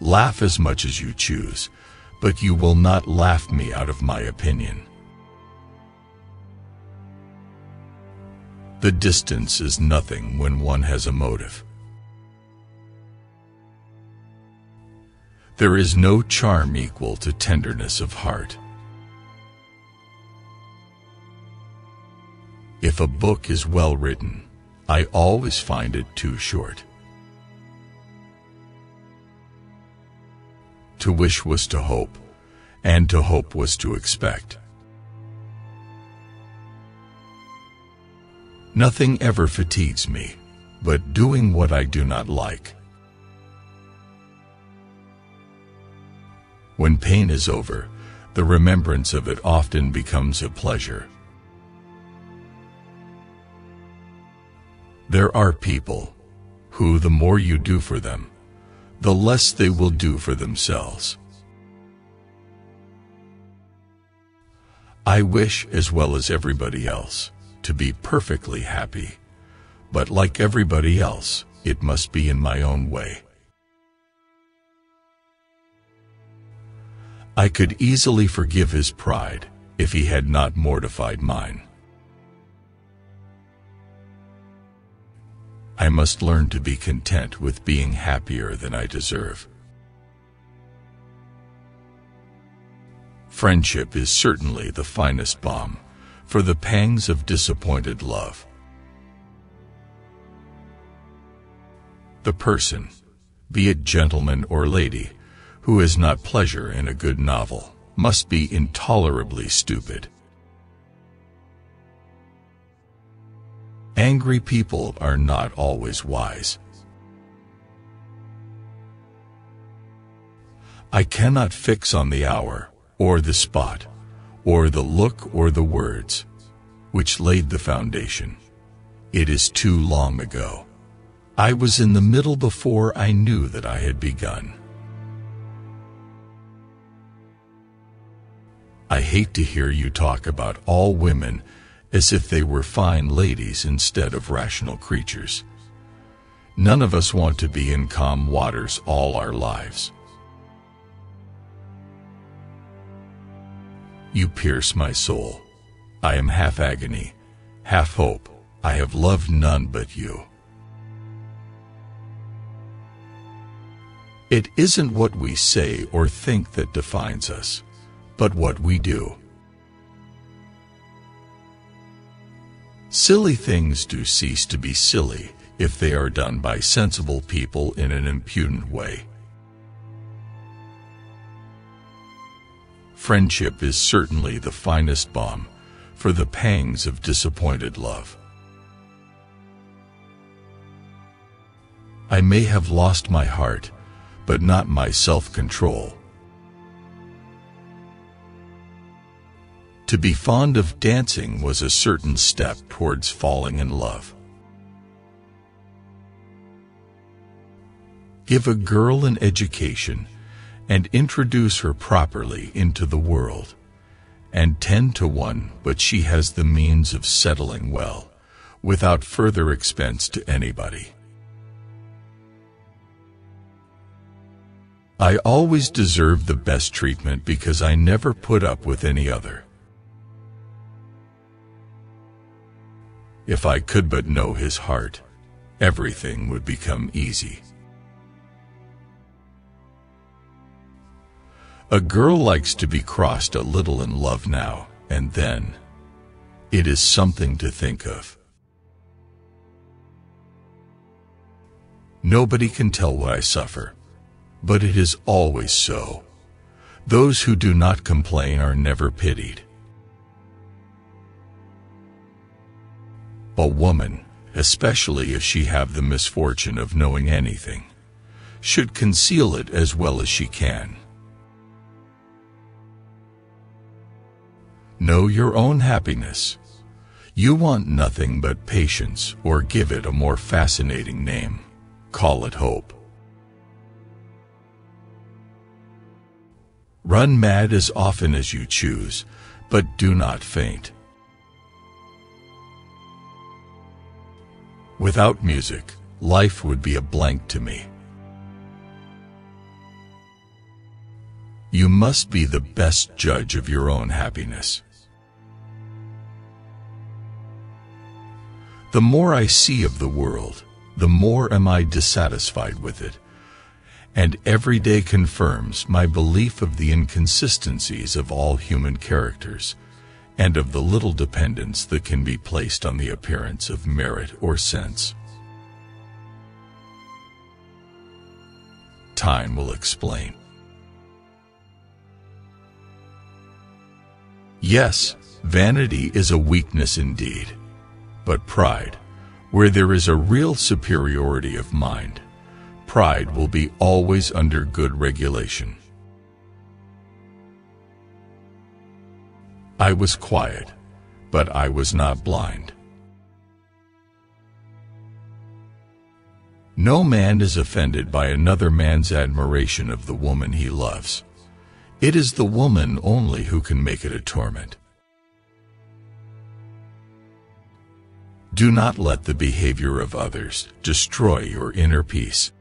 Laugh as much as you choose, but you will not laugh me out of my opinion. The distance is nothing when one has a motive. There is no charm equal to tenderness of heart. If a book is well written, I always find it too short. To wish was to hope, and to hope was to expect. Nothing ever fatigues me, but doing what I do not like. When pain is over, the remembrance of it often becomes a pleasure. There are people who, the more you do for them, the less they will do for themselves. I wish, as well as everybody else, to be perfectly happy, but like everybody else, it must be in my own way. I could easily forgive his pride if he had not mortified mine. I must learn to be content with being happier than I deserve. Friendship is certainly the finest balm for the pangs of disappointed love. The person, be it gentleman or lady, who has not pleasure in a good novel must be intolerably stupid. Angry people are not always wise. I cannot fix on the hour, or the spot, or the look or the words, which laid the foundation. It is too long ago. I was in the middle before I knew that I had begun. I hate to hear you talk about all women as if they were fine ladies instead of rational creatures. None of us want to be in calm waters all our lives. You pierce my soul. I am half agony, half hope. I have loved none but you. It isn't what we say or think that defines us, but what we do. Silly things do cease to be silly if they are done by sensible people in an impudent way. Friendship is certainly the finest balm for the pangs of disappointed love. I may have lost my heart, but not my self-control. To be fond of dancing was a certain step towards falling in love. Give a girl an education and introduce her properly into the world, and ten to one but she has the means of settling well, without further expense to anybody. I always deserve the best treatment because I never put up with any other. If I could but know his heart, everything would become easy. A girl likes to be crossed a little in love now and then. It is something to think of. Nobody can tell what I suffer, but it is always so. Those who do not complain are never pitied. A woman, especially if she have the misfortune of knowing anything, should conceal it as well as she can. Know your own happiness. You want nothing but patience or give it a more fascinating name. Call it hope. Run mad as often as you choose, but do not faint. Without music, life would be a blank to me. You must be the best judge of your own happiness. The more I see of the world, the more am I dissatisfied with it, and every day confirms my belief of the inconsistencies of all human characters, and of the little dependence that can be placed on the appearance of merit or sense. Time will explain. Yes, vanity is a weakness indeed, but pride, where there is a real superiority of mind, pride will be always under good regulation. I was quiet, but I was not blind. No man is offended by another man's admiration of the woman he loves. It is the woman only who can make it a torment. Do not let the behavior of others destroy your inner peace.